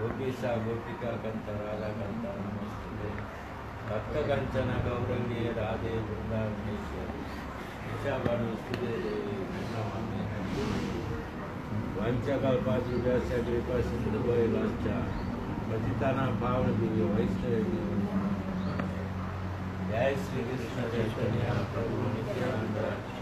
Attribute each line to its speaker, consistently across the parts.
Speaker 1: गोपीसा गोपिका कंतराला कंता नमस्ते भक्त कंचन गौरंगी राधे वृंदावनेश्वरी वंचकल्पासुजस्य कृपा सिन्धुभैरश्च पतितानां पावनदिव्य वैष्णवदेव जय श्रीकृष्ण चैतन्य प्रभु नित्यानन्द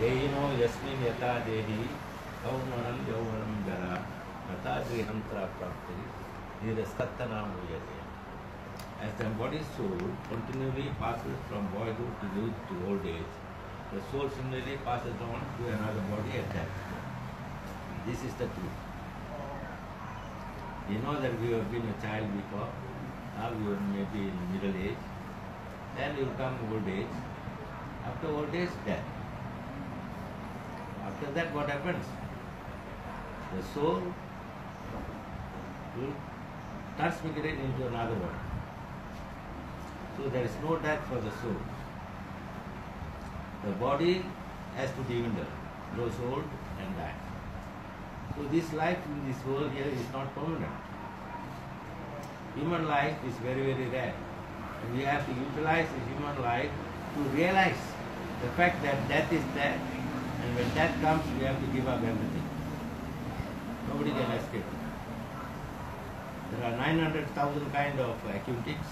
Speaker 1: देहिनो यस्मिन् यथा देहि कौनरं यौवनं जरा तथा गृहंतरा प्राप्ति धीरस्तत्तनाम भूयते As the body's soul continually passes from boyhood to youth to old age, the soul similarly passes on to another body at death. This is the truth. You know that we have been a child before, now you are maybe in middle age, then you come old age, after old age, death. After that, what happens? The soul will transmigrate into another body. So there is no death for the soul. The body has to dwindle, grows old and die. So this life in this world here is not permanent. Human life is very, very rare. And we have to utilize the human life to realize the fact that death is there. And when that comes, we have to give up everything. Nobody can escape. There are 900,000 kind of acutics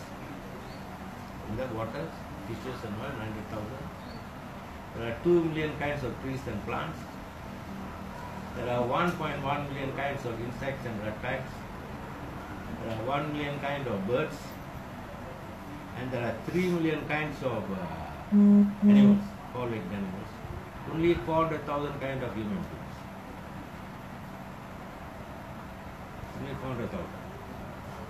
Speaker 1: in the waters, fishes and all, 900,000. There are 2 million kinds of trees and plants. There are 1.1 million kinds of insects and reptiles. There are 1 million kind of birds. And there are 3 million kinds of uh, animals, four-legged animals. Only 400,000 kind of human beings. Only 400,000.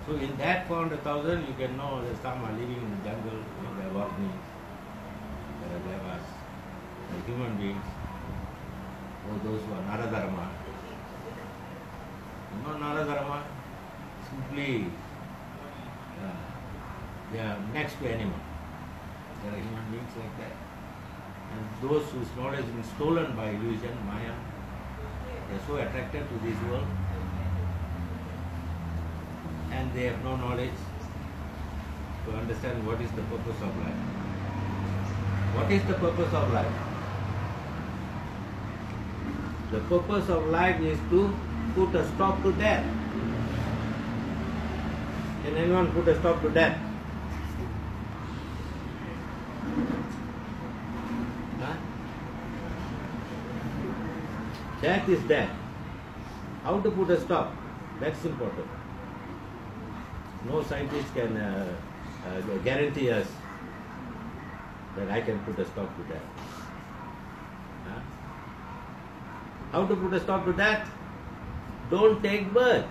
Speaker 1: So in that 400,000, you can know that some are living in the jungle, you know, there are Aborigines, there are devas, there human beings, or those who are Naradhama. You know Naradhama? Simply, uh, they are next to animal. There are human beings like that. And those whose knowledge has been stolen by illusion, Maya, they are so attracted to this world and they have no knowledge to understand what is the purpose of life. What is the purpose of life? The purpose of life is to put a stop to death. Can anyone put a stop to death? Huh? Death is death. How to put a stop? That's important. No scientist can uh, uh, guarantee us that I can put a stop to death. Huh? How to put a stop to that? Don't take birth.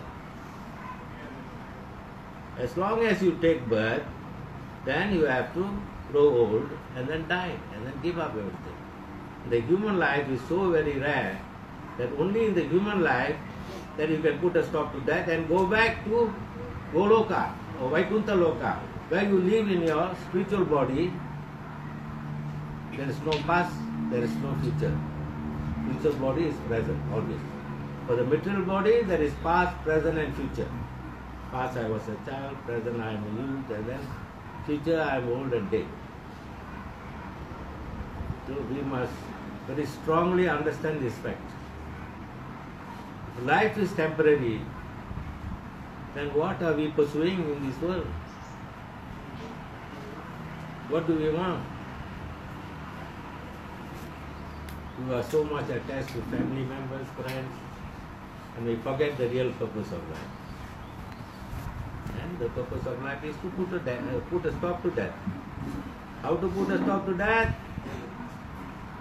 Speaker 1: As long as you take birth, then you have to grow old and then die and then give up everything. The human life is so very rare that only in the human life that you can put a stop to that and go back to Goloka or Vaikuntha Loka, where you live in your spiritual body, there is no past, there is no future. Spiritual body is present always. For the material body, there is past, present, and future. Past, I was a child, present, I am a youth, and then future, I am old and dead. So we must very strongly understand this fact. If life is temporary, then what are we pursuing in this world? What do we want? we are so much attached to family members, friends, and we forget the real purpose of life. And the purpose of life is to put a, uh, put a stop to death. How to put a stop to death?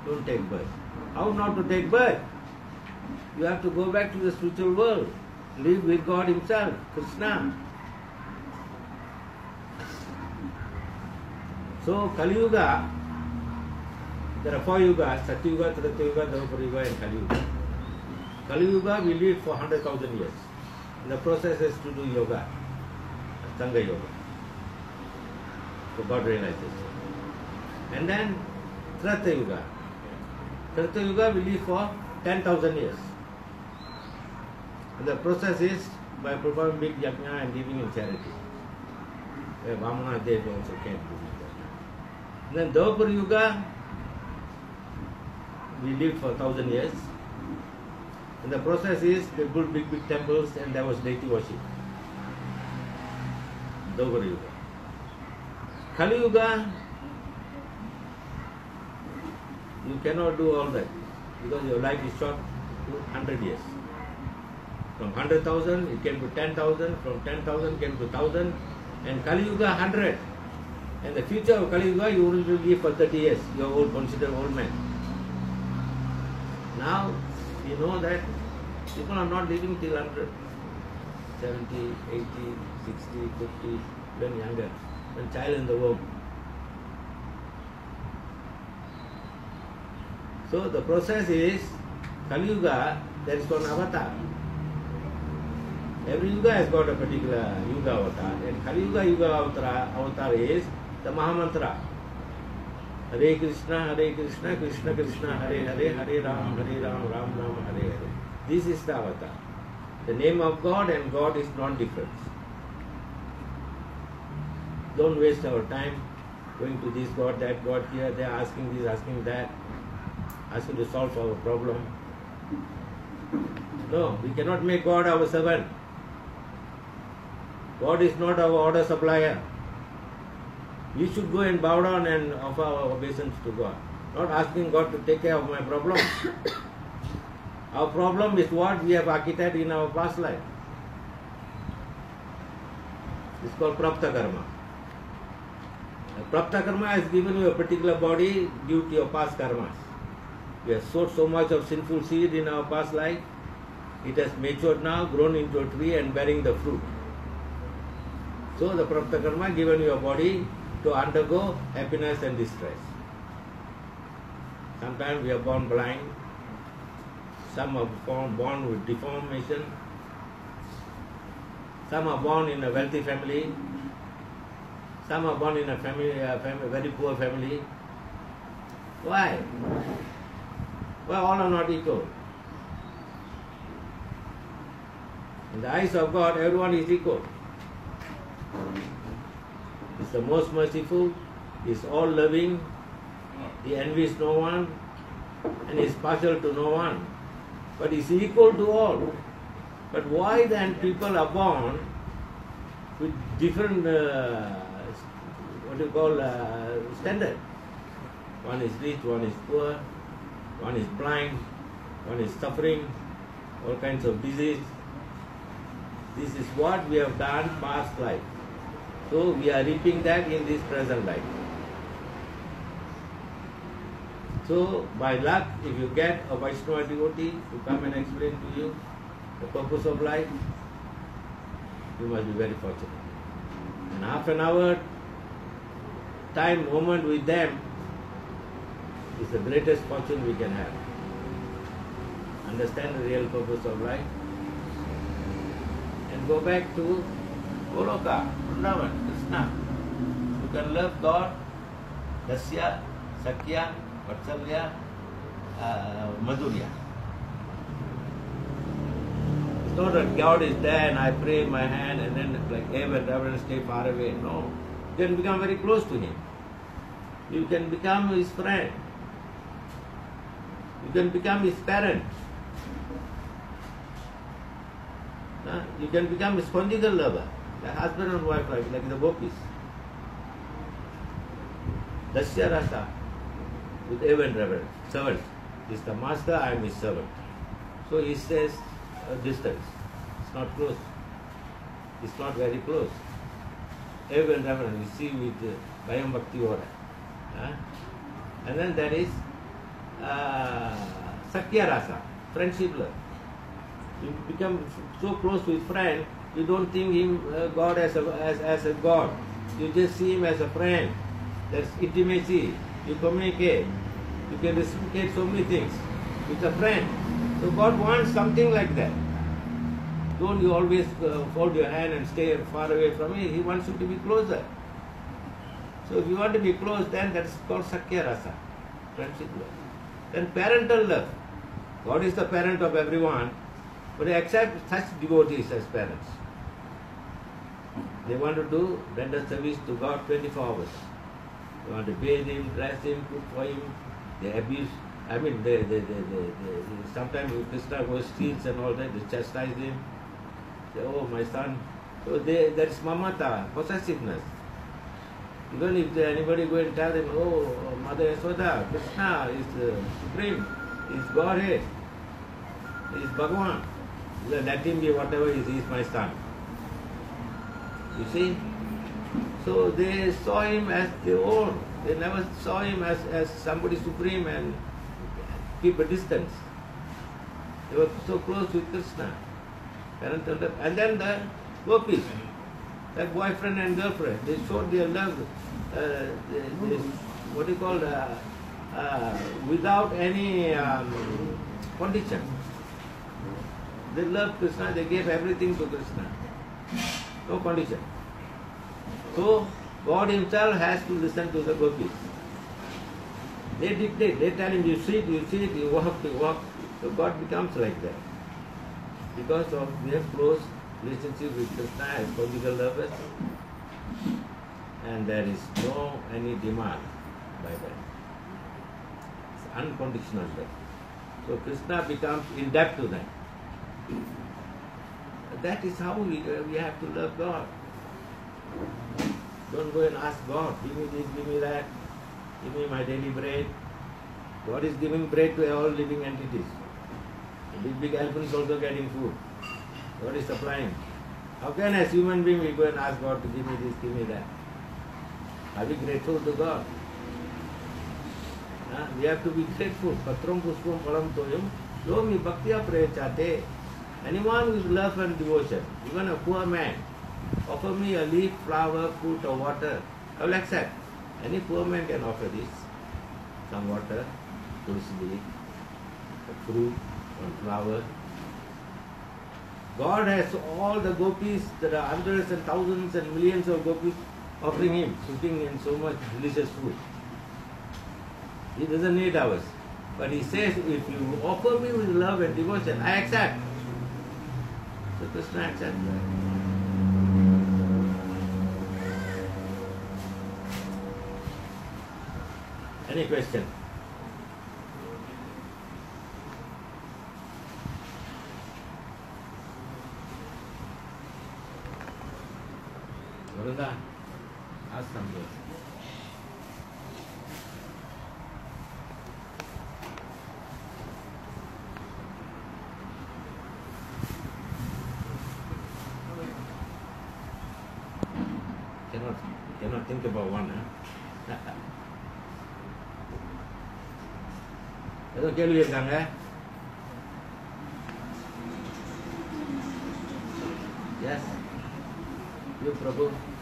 Speaker 1: Don't take birth. How not to take birth? You have to go back to the spiritual world. Live with God Himself, Krishna. So Kali Yuga, there are four yugas, Satya Yuga, Treta Yuga, Dvapara and Kali Yuga. Kali Yuga we live for 100,000 years. And the process is to do yoga, Sangha Yoga, for God realization. And then Treta Yuga. Treta Yuga we live for 10,000 years. The process is by performing big yajna and giving in charity. Vamana Dev also can do that. Then Dvapara Yuga, we lived for thousand years. And the process is they built big, big temples and there was deity worship. Dvapara Yuga. Kali Yuga, you cannot do all that because your life is short to 100 years. From 100,000 it came to 10,000, from 10,000 came to 1,000, and Kali Yuga 100. And the future of Kali Yuga you will live for 30 years, you are old, considered old man. Now you know that people are not living till 100, 70, 80, 60, 50, even younger, when child in the womb. So the process is Kali Yuga, there is one avatar. Every yuga has got a particular yuga avatar, and Kali Yuga yuga avatar, avatar is the Mahamantra. Hare Krishna, Hare Krishna, Krishna Krishna, Hare Hare, Hare Ram, Hare Ram, Ram Ram, Hare Hare. This is the avatar. The name of God and God is non-different. Don't waste our time going to this God, that God here, they are asking this, asking that, asking to solve our problem. No, we cannot make God our servant. God is not our order supplier. We should go and bow down and offer our obeisance to God. Not asking God to take care of my problem. our problem is what we have architected in our past life. It's called prapta karma. Prapta karma has given you a particular body due to your past karmas. We have sowed so much of sinful seed in our past life. It has matured now, grown into a tree and bearing the fruit. So the prapta karma given your body to undergo happiness and distress. Sometimes we are born blind. Some are born, born with deformation. Some are born in a wealthy family. Some are born in a family, uh, a family very poor family. Why? Well, all are not equal. In the eyes of God, everyone is equal. He's the most merciful, He's all loving, He envies no one, and is partial to no one. But He's equal to all. But why then people are born with different, uh, what you call, uh, standard? One is rich, one is poor, one is blind, one is suffering, all kinds of disease. This is what we have done past life. So we are reaping that in this present life. So by luck, if you get a Vaishnava devotee to come and explain to you the purpose of life, you must be very fortunate. And half an hour time moment with them is the greatest fortune we can have. Understand the real purpose of life and go back to Goloka, Vrindavan, Krishna. You can love God, Dasya, Sakya, Vatsalya, uh, Madhurya. It's that God is there and I pray my hand and then like ever, ever stay far away. No. You can become very close to Him. You can become His friend. You can become His parent. Huh? You can become His conjugal lover, like husband and wife, like, like the gopis. Dasya rasa, with awe and reverence, servant. is the master, I am his servant. So he says a distance. It's not close. It's not very close. Even Reverend, you see with uh, Bayam Bhakti Ora. And then there is uh, Sakhya Rasa, friendship love. You become so close with friend, you don't think him uh, God as a, as, as a God. You just see him as a friend. There's intimacy. You communicate. You can reciprocate so many things with a friend. So God wants something like that. Don't you always uh, fold your hand and stay far away from Him. He wants you to be closer. So if you want to be close, then that's called Sakhya Rasa, friendship love. Then parental love. God is the parent of everyone, but He accepts such devotees as parents. They want to do render service to God 24 hours. They want to bathe Him, dress Him, cook for Him. They abuse. I mean, they, they, they, they, sometimes Krishna goes steals and all that. They chastise him. Say, oh my son. So they, that is mamata, possessiveness. Even if anybody go and tell them, oh, Mother Yasoda, Krishna is uh, supreme, is Godhead, is Bhagavan. Let him be whatever he is, he is my son. You see? So they saw him as their own. They never saw him as, as somebody supreme and keep a distance. They were so close with Krishna. And then the gopis, like boyfriend and girlfriend, they showed their love, uh, what do you call, uh, uh, without any um, condition. They loved Krishna, they gave everything to Krishna. No condition. So God Himself has to listen to the gopis. They dictate, they tell him, you sit, you sit, you walk, you walk. So God becomes like that. Because of their close relationship with Krishna as conjugal lovers, and there is no any demand by them. It's unconditional love. So Krishna becomes in debt to them. That is how we, uh, we have to love God. Don't go and ask God, give me this, give me that, give me my daily bread. God is giving bread to all living entities. Big, big elephants also getting food. God is supplying. How can as human being we go and ask God to give me this, give me that? Are we grateful to God? We have to be grateful. Patram puspam palam toyam yomi bhaktiya prayachate. Anyone with love and devotion, even a poor man, offer me a leaf, flower, fruit or water, I will accept. Any poor man can offer this. Some water, tulsi leaf, a fruit, one flower. God has all the gopis, there are hundreds and thousands and millions of gopis offering him, putting in so much delicious food. He doesn't need ours. But he says, if you offer me with love and devotion, I accept. So Krishna accepts that. Any question? Varunda, think about one, huh?
Speaker 2: Nah. Itu oke lu ya, Kang ya. Yes. You problem.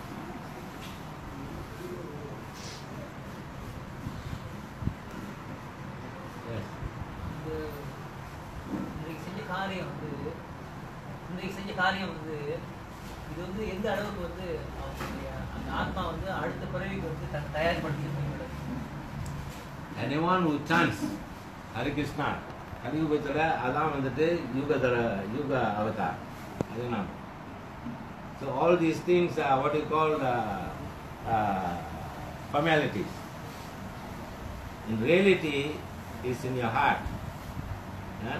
Speaker 1: One who chants Hari Krishna கலியுகத்தில் அதான் வந்துட்டு யூகதர யூக அவதார். அது நான் so all these things what you call formalities. In reality is in your heart.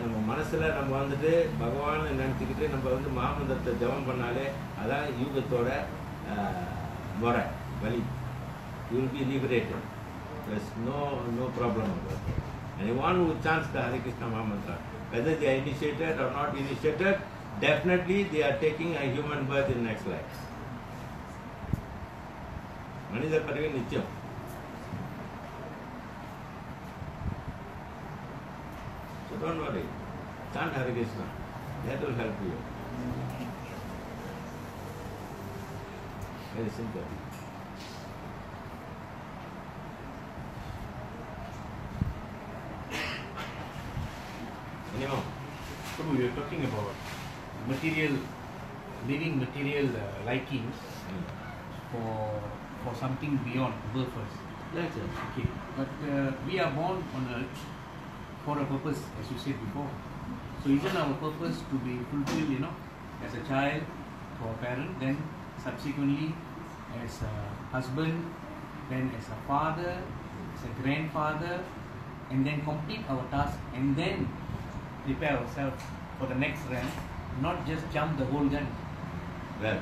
Speaker 1: நம்ம மனசுல நம்ம வந்துட்டு பகவான் நினச்சிக்கிட்டு நம்ம வந்து மாமந்திரத்தை ஜெபம் பண்ணாலே அதான் யூகத்தோட uh, முறை வழி. You will be liberated there's no no problem about it Anyone who chants the Hare Krishna Mahamantra, whether they are initiated or not initiated, definitely they are taking a human birth in next life. மனித பிறவி நிச்சயம் So don't worry. Chant Hare Krishna. That will help you. Very simple.
Speaker 3: Were talking about material, living material uh, likings for for something beyond birth first.
Speaker 1: that's it.
Speaker 3: Okay, but uh, we are born on earth for a purpose, as you said before. So isn't our purpose to be fulfilled, you know, as a child for a parent, then subsequently as a husband, then as a father, as a grandfather, and then complete our task, and then prepare ourselves for the next rank, not just jump the whole gun.
Speaker 1: Well,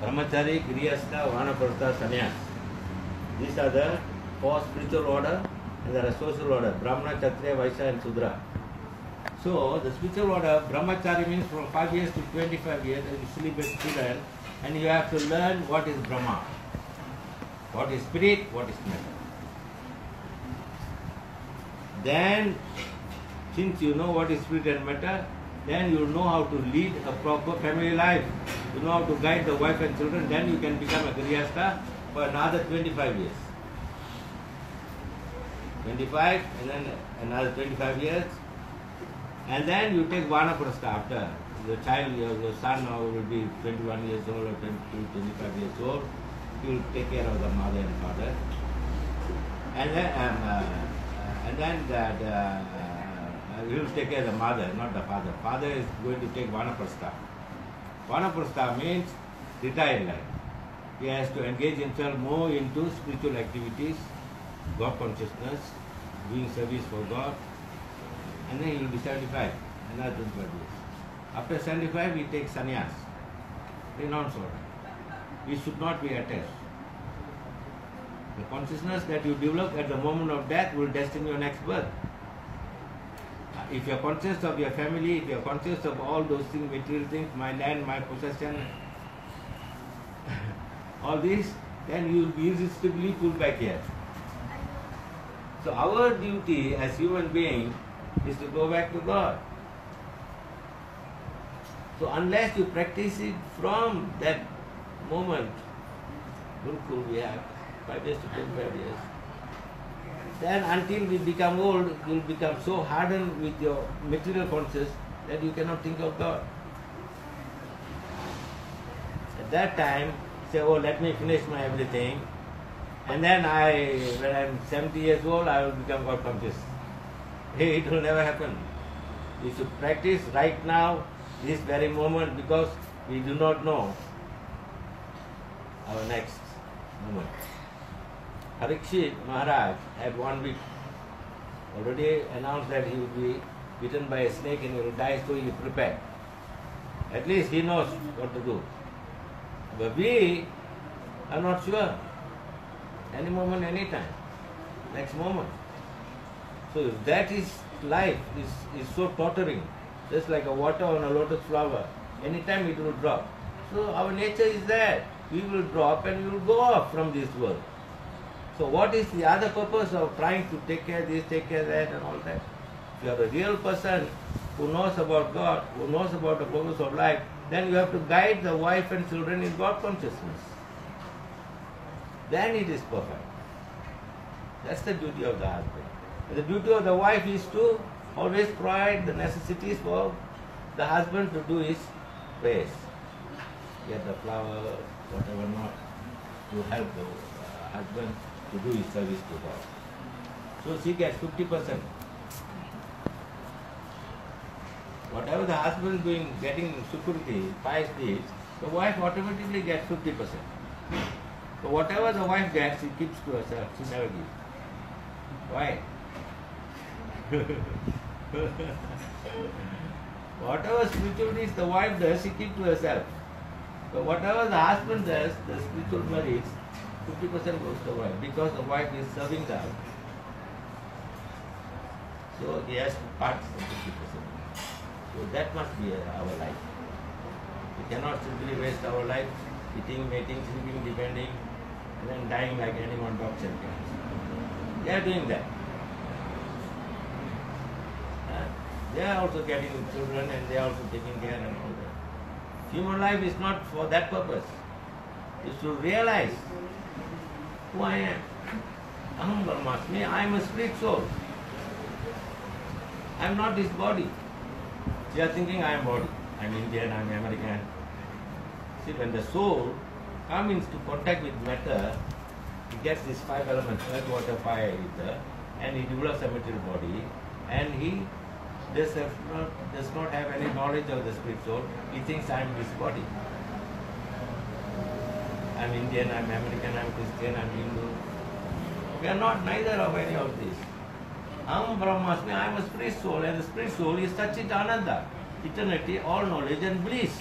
Speaker 1: Brahmachari, Grihastha, Vanaprastha, Sannyas. These are the four spiritual order and there are social order, Brahmana, Kshatriya, Vaishya and Sudra. So the spiritual order, Brahmachari means from 5 years to 25 years, as you celibate student, and you have to learn what is Brahma, what is spirit, what is matter. Then, since you know what is spirit and matter, then you know how to lead a proper family life. You know how to guide the wife and children, then you can become a Grihastha for another 25 years. 25 and then another 25 years. And then you take Vanaprastha after. The child, your, your son now will be 21 years old or 22, 25 years old. He will take care of the mother and father. And then, um, uh, and then the, the, he will take care of the mother, not the father. Father is going to take Vanaprastha. Vanaprastha means retired life. He has to engage himself more into spiritual activities, God consciousness, doing service for God, and then he will be 75, another 25 years. After 75, he takes sannyas, renounce order. He should not be attached. The consciousness that you develop at the moment of death will destine your next birth. If you are conscious of your family, if you are conscious of all those things, material things, my land, my possession, all this, then you will be irresistibly pulled back here. So our duty as human beings is to go back to God. So unless you practice it from that moment, Gurukul we have five years to twenty-five years, then until we become old, you will become so hardened with your material conscious that you cannot think of God. At that time, say, oh, let me finish my everything, and then I, when I'm 70 years old, I will become God conscious. Hey, It will never happen. You should practice right now, this very moment, because we do not know our next moment. Parikshit Maharaj had one week already announced that he would be bitten by a snake and he will die, so he prepared. At least he knows what to do. But we are not sure. Any moment, any time. Next moment. So if that is life is, is so tottering, just like a water on a lotus flower. Anytime it will drop. So our nature is that. We will drop and we will go off from this world. So what is the other purpose of trying to take care this, take care that and all that? If you are a real person who knows about God, who knows about the purpose of life, then you have to guide the wife and children in God consciousness. Then it is perfect. That's the duty of the husband. And the duty of the wife is to always provide the necessities for the husband to do his prayers. Get the flower, whatever not, to help the husband to do his service to God. So she gets 50%. Whatever the husband doing, getting security, pious deeds, the wife automatically gets 50%. So whatever the wife gets, she keeps to herself. She never gives. Why? whatever spiritualities the wife does, she keeps to herself. But whatever the husband does, the spiritual merits, 50% goes to the wife because the wife is serving the husband. So he has to participate 50%. So that must be uh, our life. We cannot simply waste our life eating, mating, sleeping, depending, and then dying like anyone dogs and cats. They are doing that. They are also getting children and they are also taking care and all that. Human life is not for that purpose. Is to realize who I am. Aham Brahmasmi, I am a spirit soul. I am not this body. You are thinking I am body. I am Indian, I am American. See, when the soul comes into contact with matter, he gets these five elements, earth, water, fire, ether, and he develops a material body, and he does, not, does not have any knowledge of the spirit soul. He thinks I am this body. I am Indian, I am American, I am Christian, I am Hindu. We are not neither of any of these. I am Brahmasmi, I am a spirit soul, and the spirit soul is Sachit Ananda, eternity, all knowledge and bliss.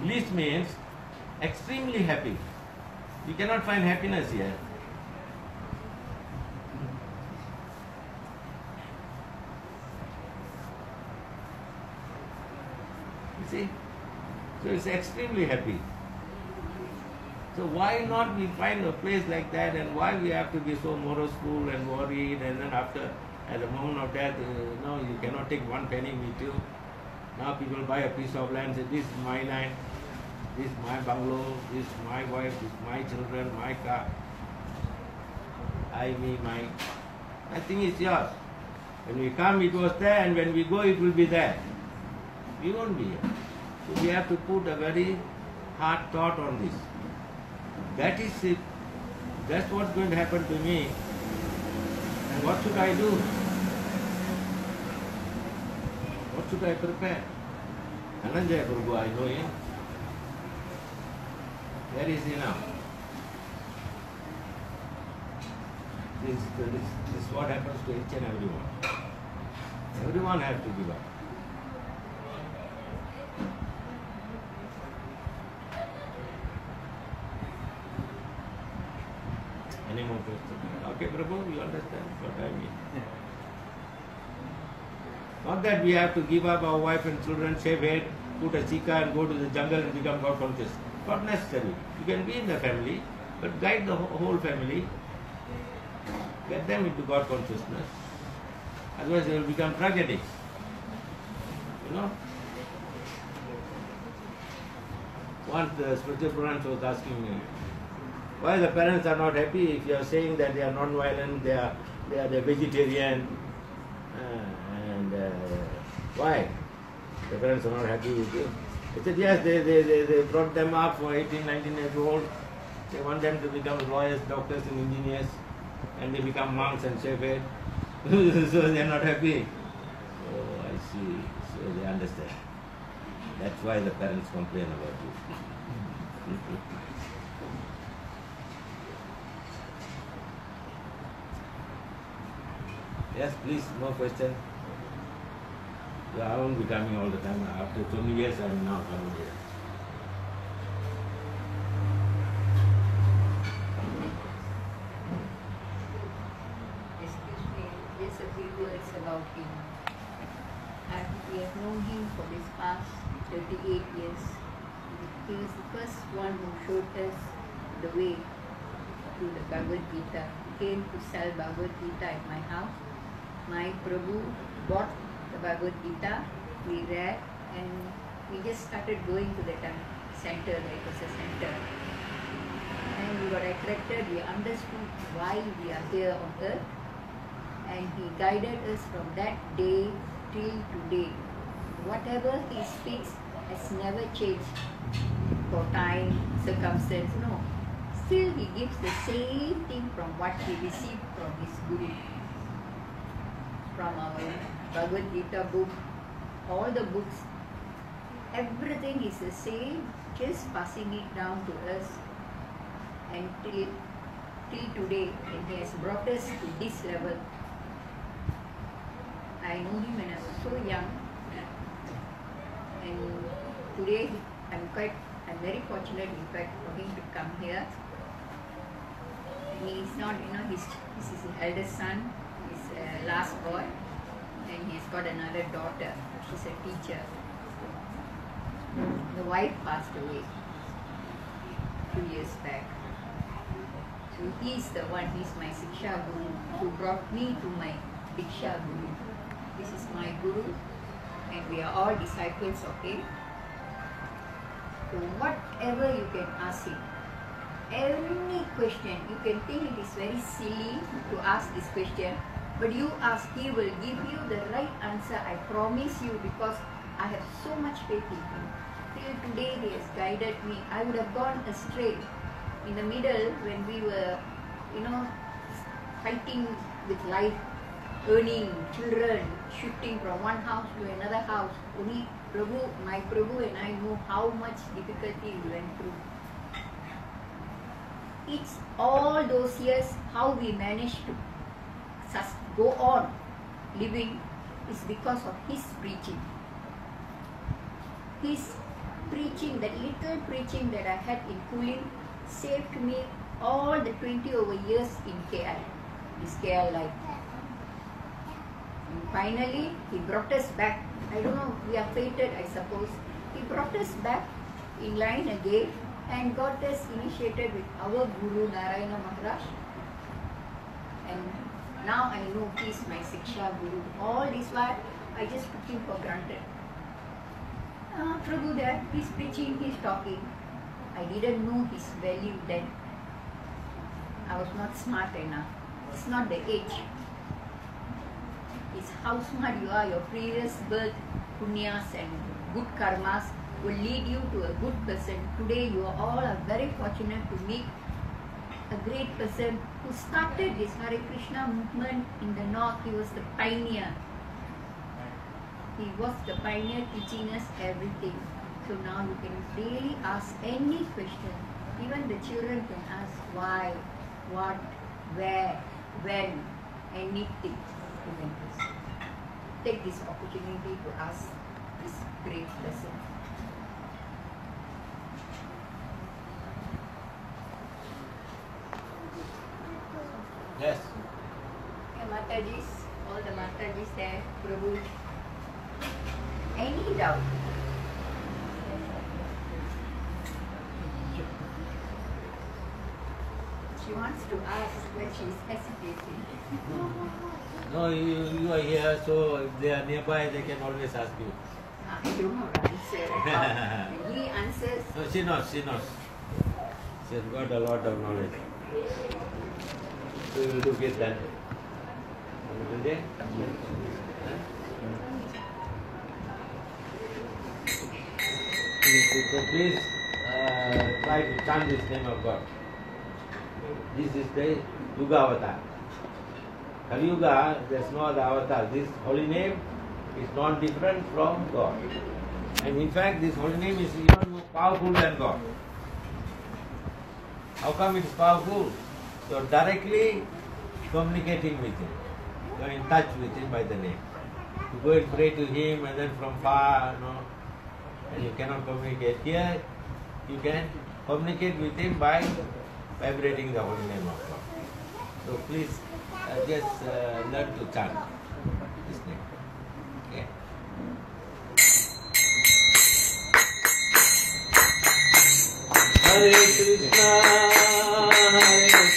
Speaker 1: Bliss means extremely happy. You cannot find happiness here. You see? So it's extremely happy. So why not we find a place like that and why we have to be so moroseful and worried and then after at the moment of death, uh, no, you cannot take one penny with you. Now people buy a piece of land, say this is my land, this is my bungalow, this is my wife, this is my children, my car. I, me, mine. Nothing is yours. When we come, it was there, and when we go, it will be there. We won't be here. So we have to put a very hard thought on this. That is it. That's what's going to happen to me. And what should I do? What should I prepare? Ananjaya Prabhu, I know him. Where is now? This, this, this is what happens to each and everyone. Everyone has to give up. Any more questions? Okay, Prabhu, you understand what I mean? Not that we have to give up our wife and children, shave head, put a chika and go to the jungle and become God conscious. Not necessary. You can be in the family, but guide the whole family, get them into God consciousness. Otherwise they will become addicts. You know? Once the spiritual Puran was asking me, why the parents are not happy if you are saying that they are non-violent, they are they are the vegetarian, uh, and uh, why the parents are not happy with you? I said yes, they, they, they, they brought them up for 18, 19 years old. They want them to become lawyers, doctors, and engineers, and they become monks and shepherds. so they are not happy. Oh, I see. So they understand. That's why the parents complain about you. Yes, please, no question. I won't be coming all the time. After so many years, I'm now coming here.
Speaker 4: Excuse me, just a few words about him. I, have known him for this past 38 years. He was the first one who showed us the way to the Bhagavad Gita. Came to sell Bhagavad Gita at my house. My Prabhu bought the Bhagavad Gita, we read, and we just started going to the tem- um, center, it was a center and we got attracted, we understood why we are here on earth, and he guided us from that day till today. Whatever he speaks has never changed for time, circumstance, no. Still, he gives the same thing from what he received from his Guru. From our Bhagavad Gita book, all the books, everything is the same, just passing it down to us until till today and he has brought us to this level. I know him when I was so young and today I'm quite I'm very fortunate in fact for him to come here. He is not you know he's this is his eldest son, he's uh, last boy, and he's got another daughter. She's a teacher. The wife passed away two years back. So he's the one, he's my Siksha Guru, who brought me to my Diksha Guru. This is my Guru, and we are all disciples of him. So whatever you can ask him, any question, you can think it is very silly to ask this question, but you ask, he will give you the right answer. I promise you because I have so much faith in him. Till today, he has guided me. I would have gone astray in the middle when we were, you know, fighting with life, earning children, shifting from one house to another house. Only Prabhu, my Prabhu, and I know how much difficulty we went through. It's all those years how we managed to go on living is because of his preaching. His preaching, that little preaching that I had in Kulim, saved me all the 20 over years in KL, this KL life. And finally, he brought us back. I don't know, we are fated, I suppose. He brought us back in line again and got us initiated with our Guru Narayana Maharaj. And now I know he is my Siksha Guru. All this while, I just took him for granted. Ah, Prabhu there, he's preaching, he's talking. I didn't know his value then. I was not smart enough. It's not the age. It's how smart you are, your previous birth, punyas and good karmas will lead you to a good person. Today you all are very fortunate to meet a great person who started this Hare Krishna movement in the north. He was the pioneer. He was the pioneer teaching us everything. So now you can really ask any question. Even the children can ask why, what, where, when, anything. Take this opportunity to ask this great lesson.
Speaker 1: Yes.
Speaker 4: Yeah, Matajis, all the Matajis there, Prabhu. Any doubt? She wants to ask, but she's hesitating.
Speaker 1: No, you, you are here, so if they are nearby, they can always ask you.
Speaker 4: Ah, I don't know the answer he answers,
Speaker 1: No, she knows, she knows. She has got a lot of knowledge. Will do get that. Huh? So please uh, try to chant this name of God. This is the Yuga avatar. Kali there's no other avatar. This holy name is not different from God. And in fact, this holy name is even more powerful than God. How come it is powerful? You are directly communicating with Him. You are in touch with Him by the name. You go and pray to Him and then from far, you know, and you cannot communicate. Here, you can communicate with Him by vibrating the holy name of God. So please uh, just uh, learn to chant? Hare Krishna,